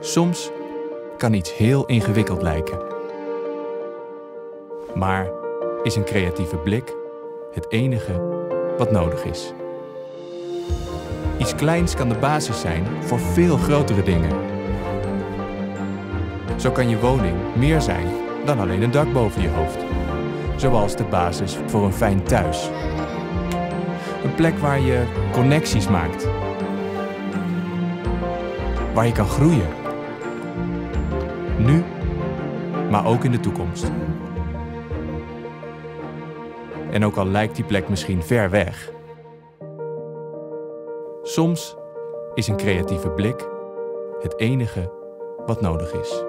Soms kan iets heel ingewikkeld lijken. Maar is een creatieve blik het enige wat nodig is? Iets kleins kan de basis zijn voor veel grotere dingen. Zo kan je woning meer zijn dan alleen een dak boven je hoofd. Zoals de basis voor een fijn thuis. Een plek waar je connecties maakt. Waar je kan groeien. Nu, maar ook in de toekomst. En ook al lijkt die plek misschien ver weg. Soms is een creatieve blik het enige wat nodig is.